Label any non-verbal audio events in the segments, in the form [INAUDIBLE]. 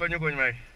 Nem rakom föl,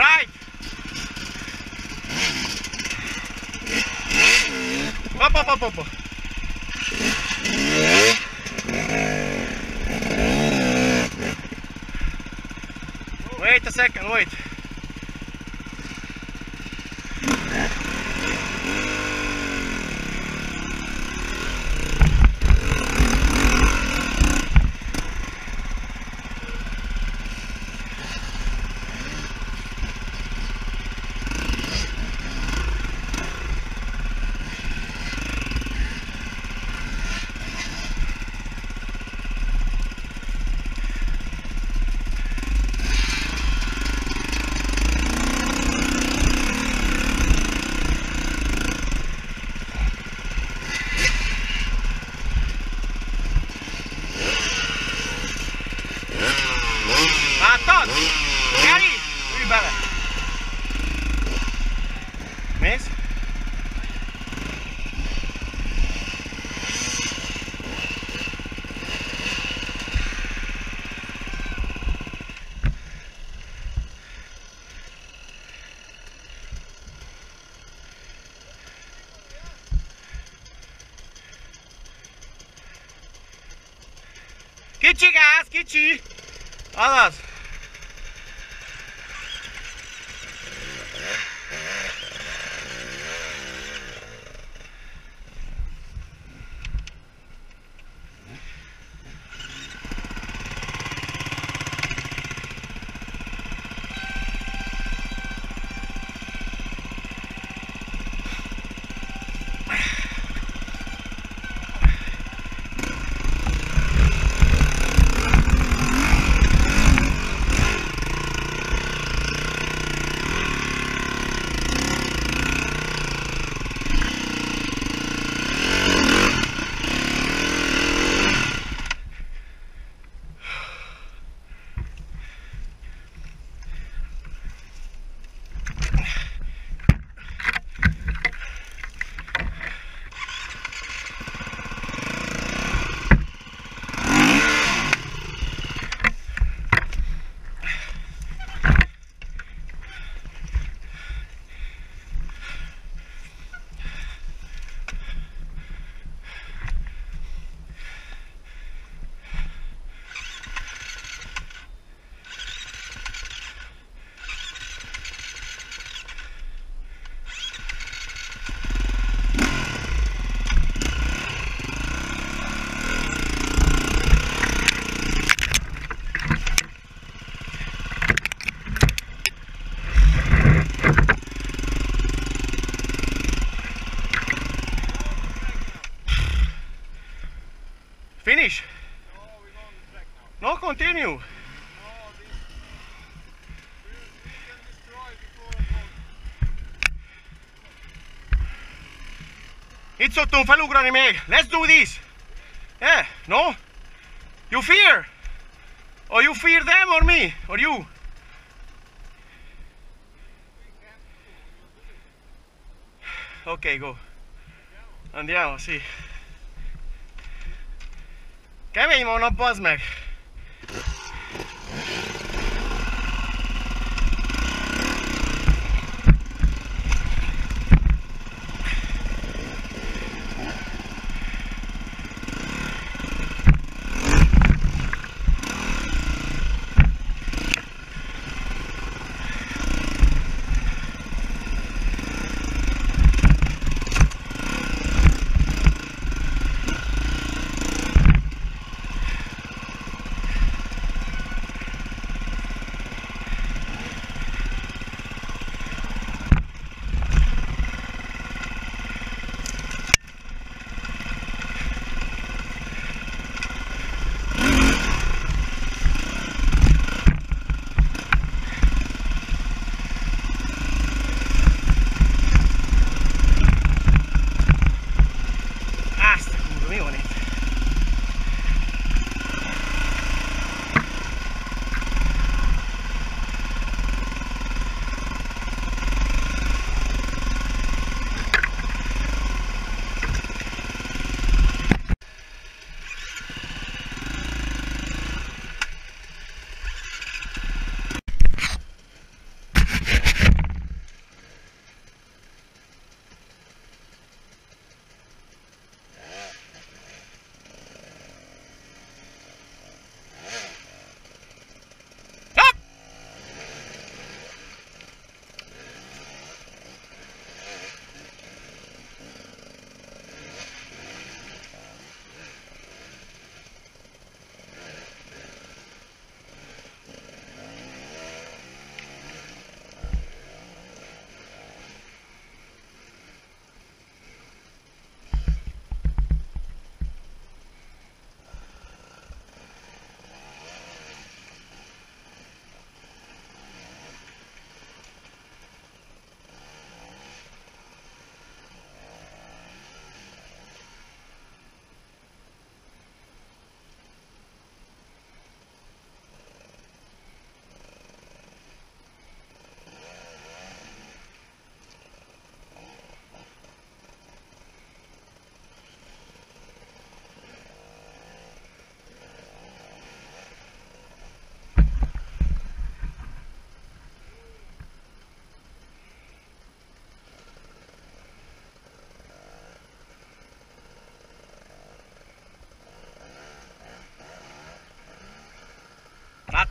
Vai! Opa, opa, opa, opa. Seca, oi! Kitty, gás, Kitty. Olha lá. Continue. Itt szoktunk felugrani még. Let's do this. Yeah, no? You fear? Or you fear them or me? Or you? Ok, go. Andiamo, sì. Kemény van a nap, bazd meg!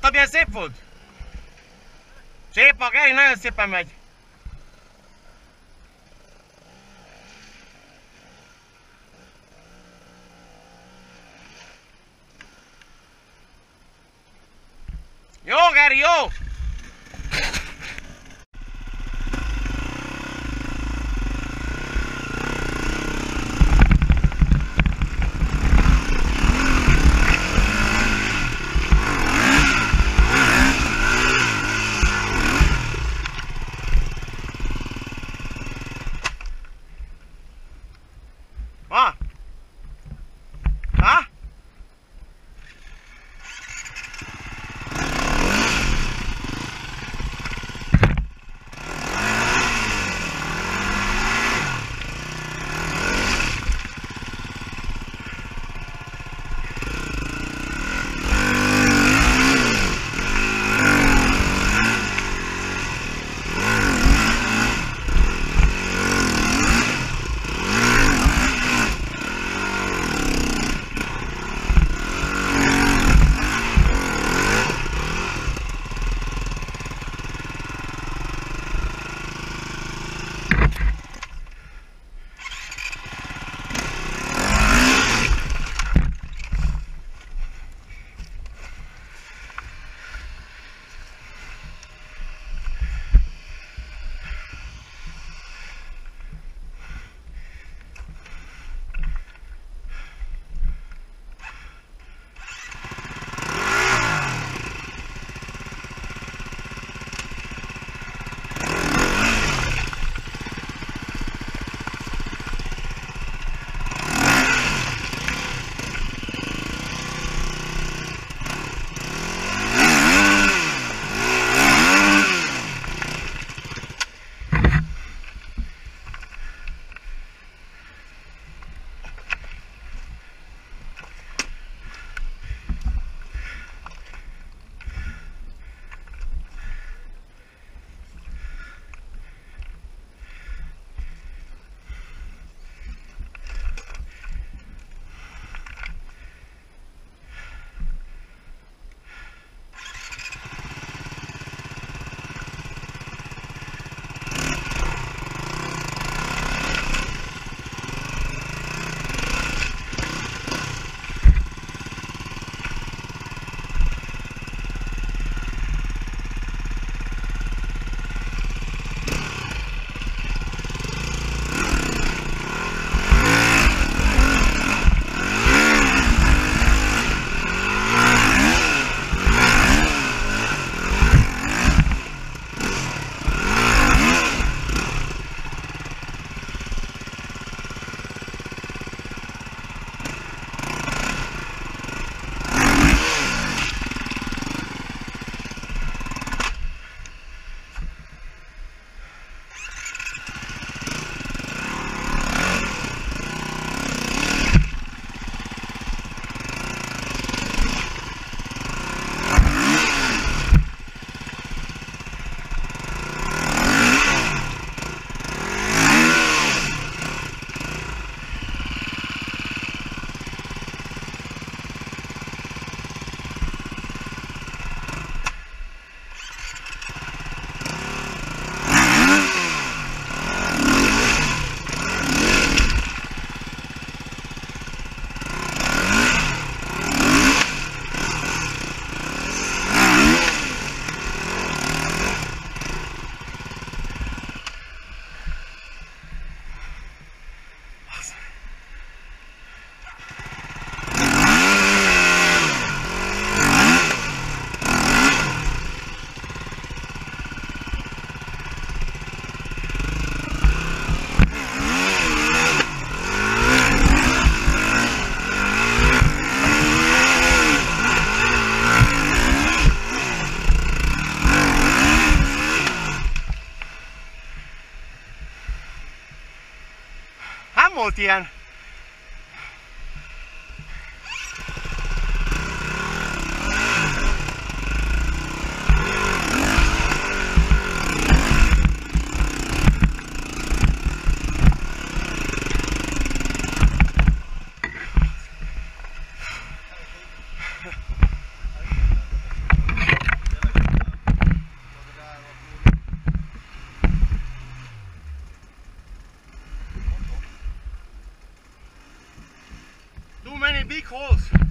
Látod, milyen szép volt? Szép a Geri, nagyon szépen megy. Nem mean, be close.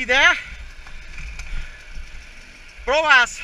see there? Bro has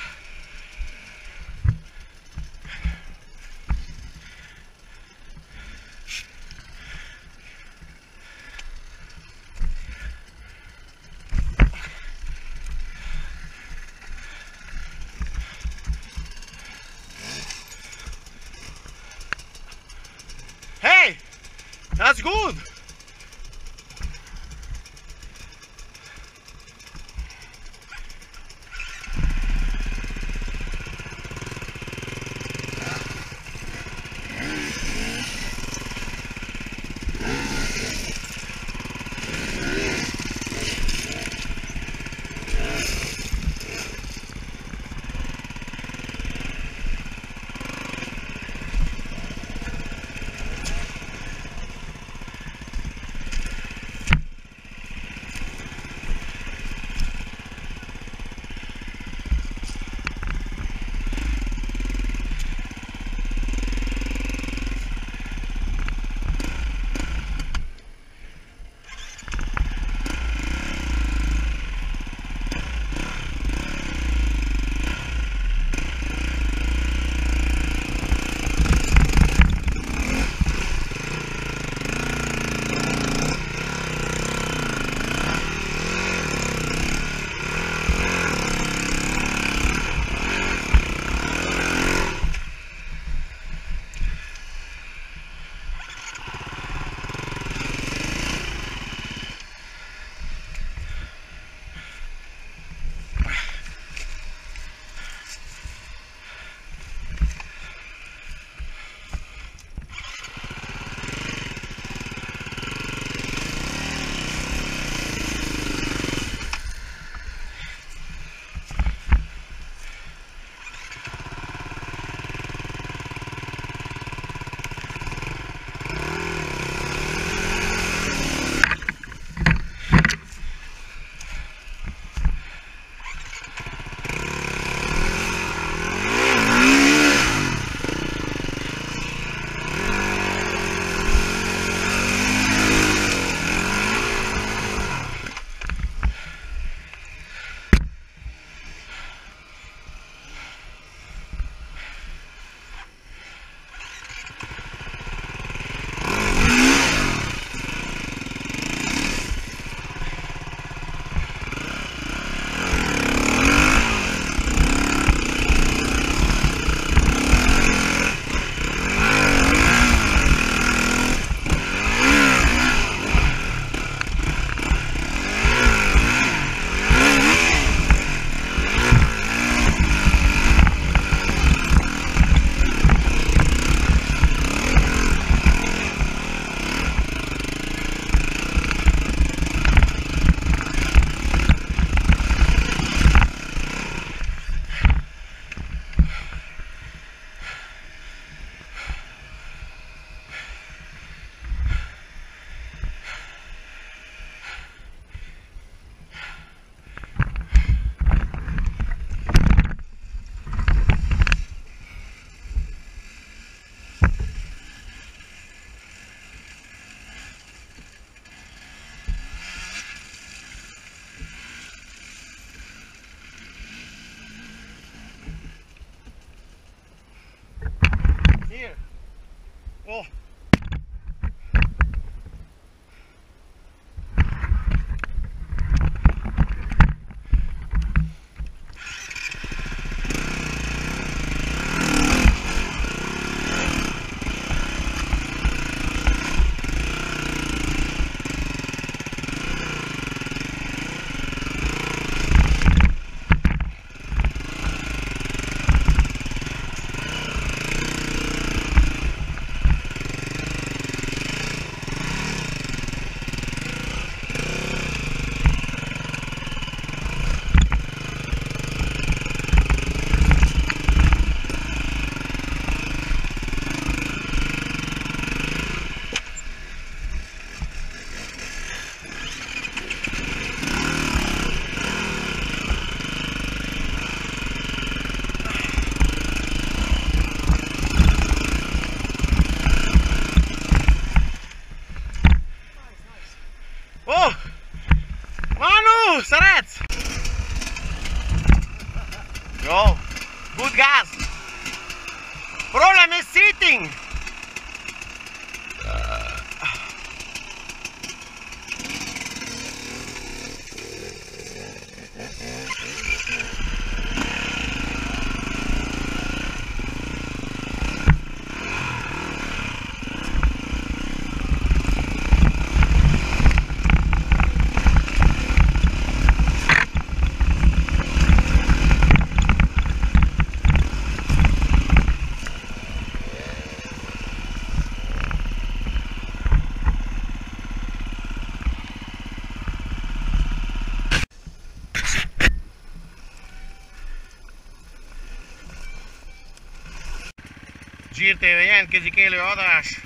Zsír TV jelentkezik élő adás.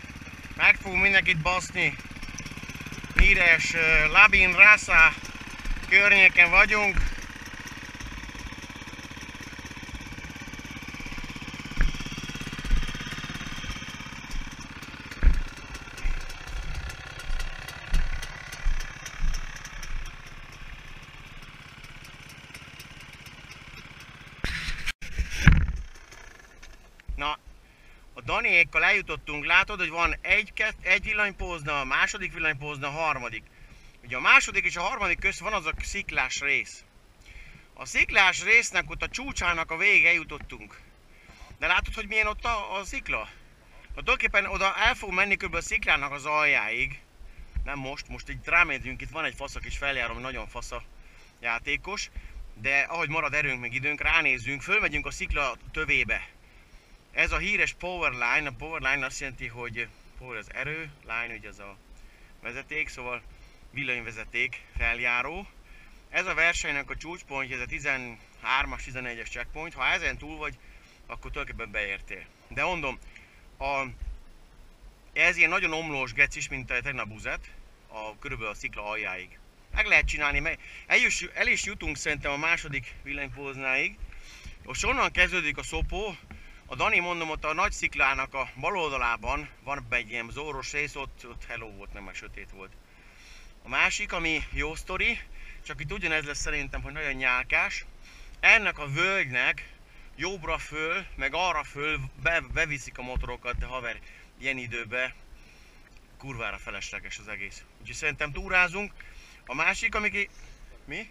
Meg fogunk mindenkit baszni. Híres Labin Rasa környéken vagyunk. Na, a Daniékkal eljutottunk, látod, hogy van egy, kett, egy villanypózna, a második villanypózna, a harmadik. Ugye a második és a harmadik közt van az a sziklás rész. A sziklás résznek ott a csúcsának a vége eljutottunk. De látod, hogy milyen ott a, a szikla? Ha tulajdonképpen oda el fog menni kb. a sziklának az aljáig. Nem most, most így rámegyünk, itt van egy fasz, kis feljáró, ami nagyon fasza játékos. De ahogy marad erőnk meg időnk, ránézzünk, fölmegyünk a szikla tövébe. Ez a híres power line, a power line azt jelenti, hogy power az erő, line ugye az a vezeték, szóval villanyvezeték, feljáró. Ez a versenynek a csúcspontja, ez a 13-as, 14-es checkpoint. Ha ezen túl vagy, akkor tulajdonképpen beértél. De mondom, a, ez ilyen nagyon omlós gecis, mint a tegnap buzet, a, körülbelül a szikla aljáig. Meg lehet csinálni, meg el is, el is jutunk szerintem a második villanypóznáig. Most onnan kezdődik a szopó, a Dani mondom, ott a nagy sziklának a bal oldalában van egy ilyen zóros rész, ott, ott hello volt, nem meg sötét volt. A másik, ami jó sztori, csak itt ugyanez lesz szerintem, hogy nagyon nyálkás. Ennek a völgynek jobbra föl, meg arra föl be, beviszik a motorokat, de haver, ilyen időben kurvára felesleges az egész. Úgyhogy szerintem túrázunk. A másik, ami ki... Mi?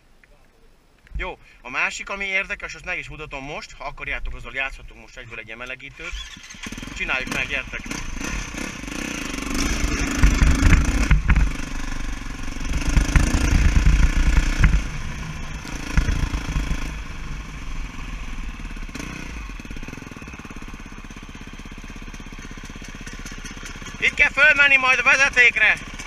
Jó, a másik, ami érdekes, azt meg is mutatom most, ha akarjátok, azzal játszhatunk most egyből egy ilyen melegítőt. Csináljuk meg, gyertek! Itt kell fölmenni majd a vezetékre!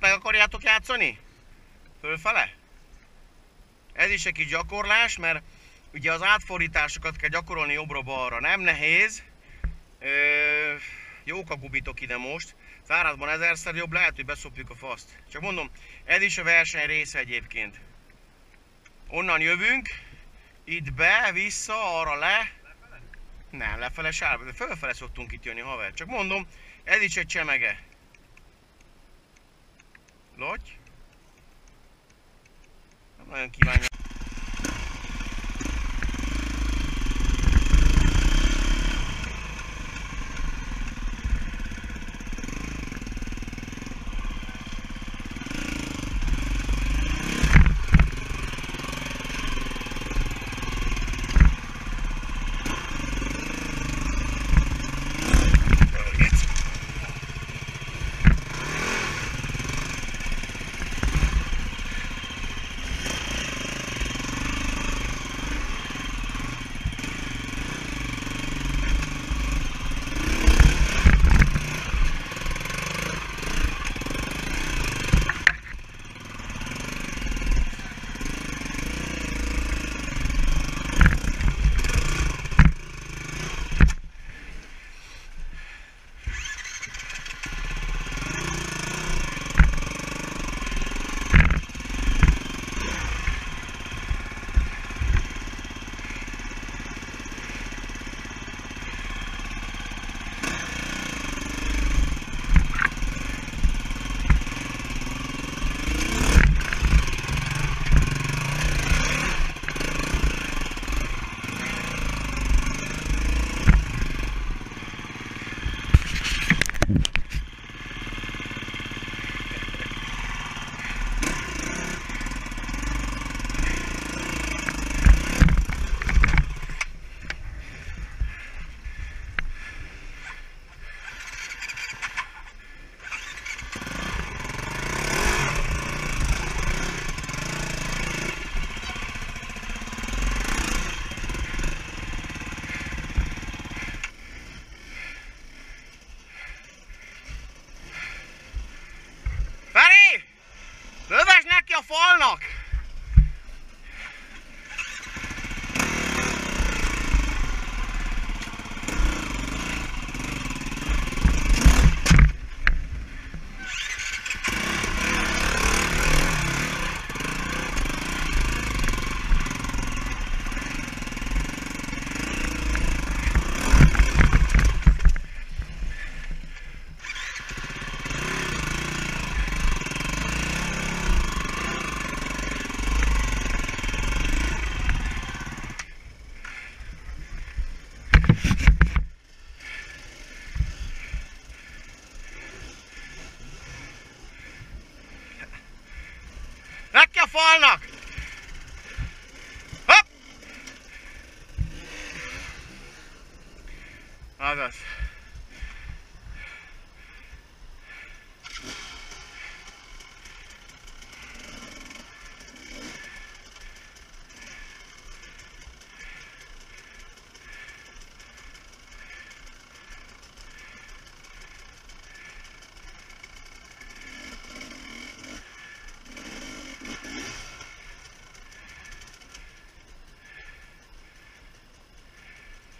Ezt meg akarjátok játszani? Fölfele? Ez is egy kis gyakorlás, mert ugye az átfordításokat kell gyakorolni jobbra-balra. Nem nehéz. Ö, jók a gubitok ide most. Szárazban ezerszer jobb, lehet, hogy beszopjuk a faszt. Csak mondom, ez is a verseny része egyébként. Onnan jövünk, itt be, vissza, arra le. Nem, lefele sárba, de fölfele szoktunk itt jönni, haver. Csak mondom, ez is egy csemege. Loty. Nem nagyon kívánja.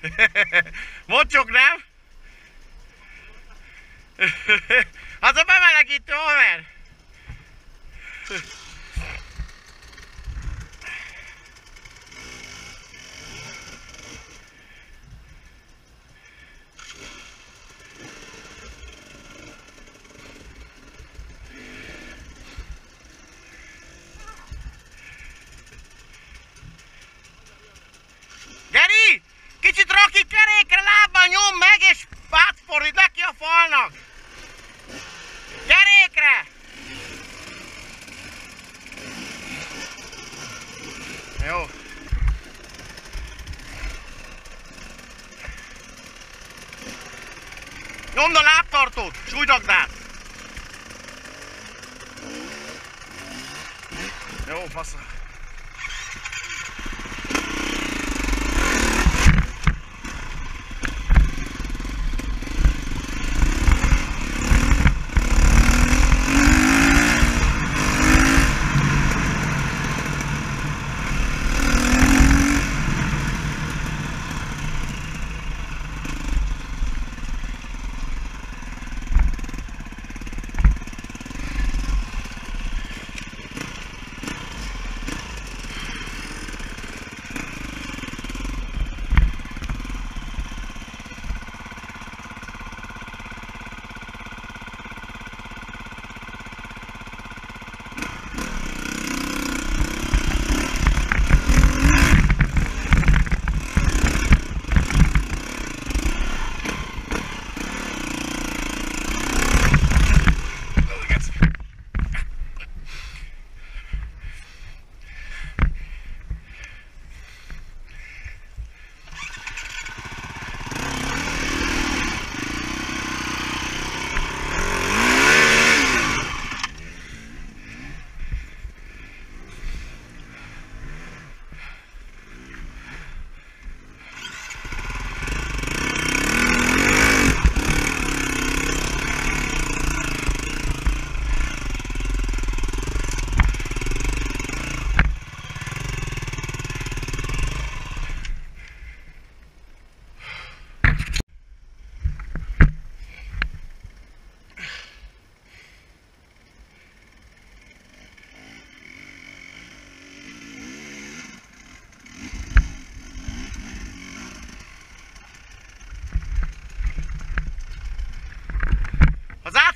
[LAUGHS] Mocsok, nem? Az [LAUGHS] a bemelegítő haver!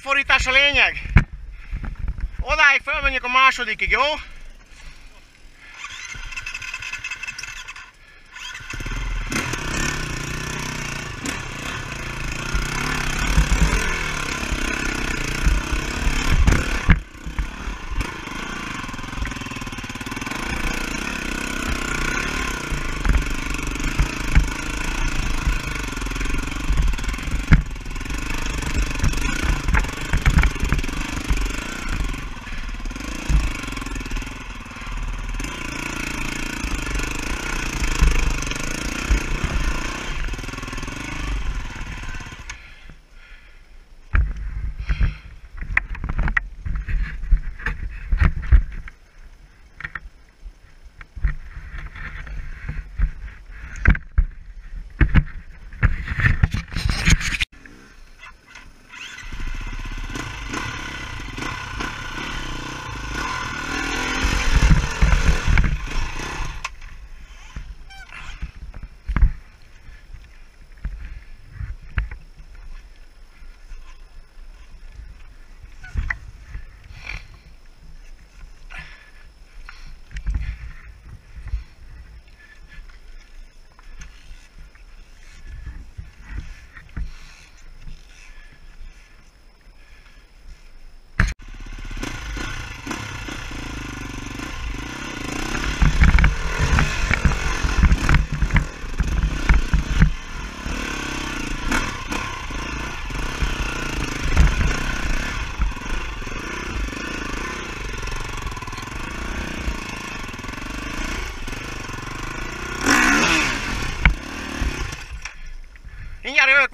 Az átfordítás a lényeg. Odáig felmenjük a másodikig, jó?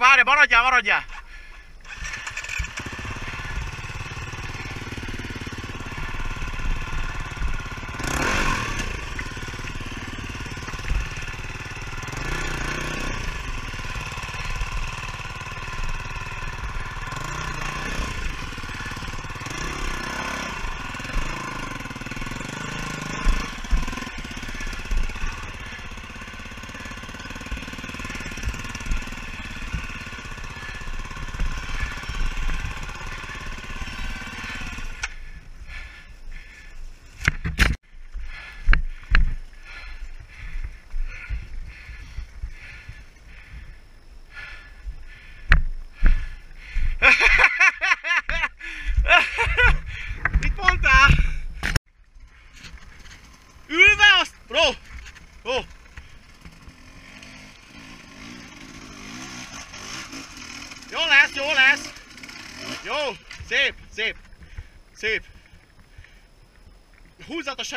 pare, bora já, bora já.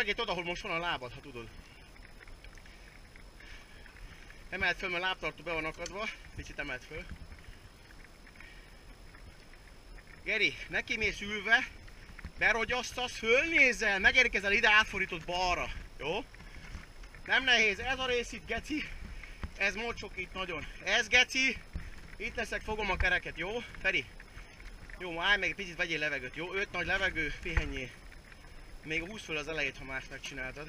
Segét oda, ahol most van a lábad, ha tudod. Emelt föl, mert lábtartó be van akadva. Picit emelt föl. Geri, neki mész ülve, berogyasztasz, fölnézel, megérkezel ide, átfordított balra. Jó? Nem nehéz, ez a rész itt, geci. Ez mocsok itt nagyon. Ez geci. Itt leszek, fogom a kereket, jó? Feri? Jó, állj meg, picit vegyél levegőt, jó? Öt nagy levegő, pihenjél. Még húz föl az elejét, ha más megcsináltad.